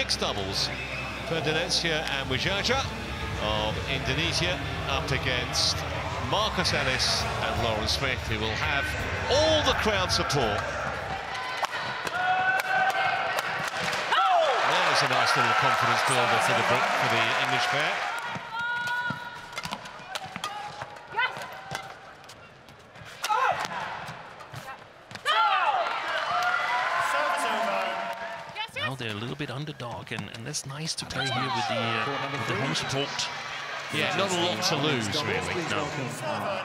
mixed doubles. Ferdinansyah and Widjaja of Indonesia up against Marcus Ellis and Lauren Smith, who will have all the crowd support. That was a nice little confidence builder for the, for the English pair. Now they're a little bit underdog, and, and that's nice to play here with the, uh, with the home support. Yeah, not a lot to lose, really. No.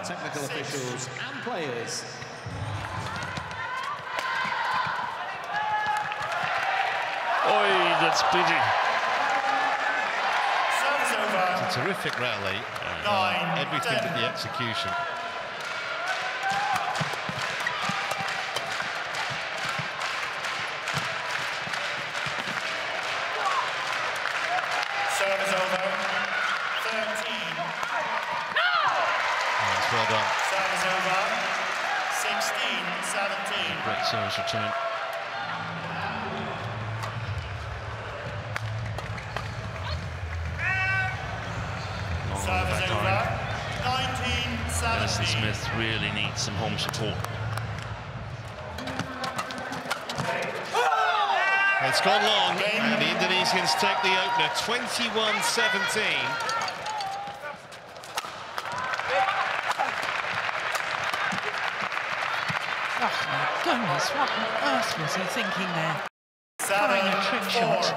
Technical officials and players. Oi, that's pity. It's a terrific rally. Uh, everything but the execution. Serve is over. 13. That's well done. Serve is over. 16, 17. Great service return. Long Serve oh, is over. line. 19, Alison 17. Smith really needs some home support. It's gone long, and the Indonesians take the opener 21-17. Oh my goodness, what on earth was he thinking there? Throwing a trick Seven, shot. four.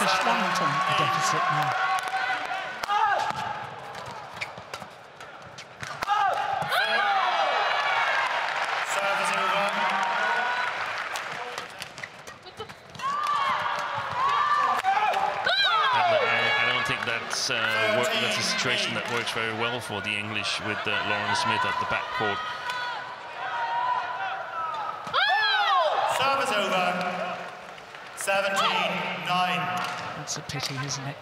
Just one point the deficit now. That's uh, work, that's a situation that works very well for the English with uh, Lauren Smith at the backcourt. Serve is over. 17, 9. That's a pity, isn't it?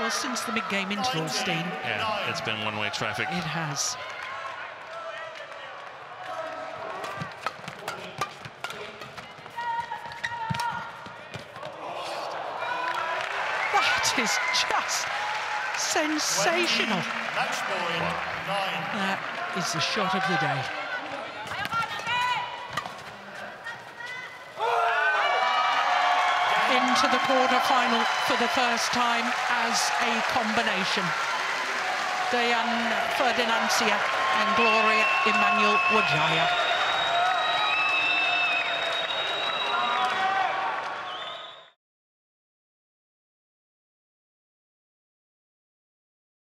Well, since the mid-game interval, Steen, Yeah, it's been one-way traffic. it has. Is just sensational. Match point, 9. That is the shot of the day. Into the quarter-final for the first time as a combination. Dejan Ferdinansyah and Gloria Emanuelle Widjaja.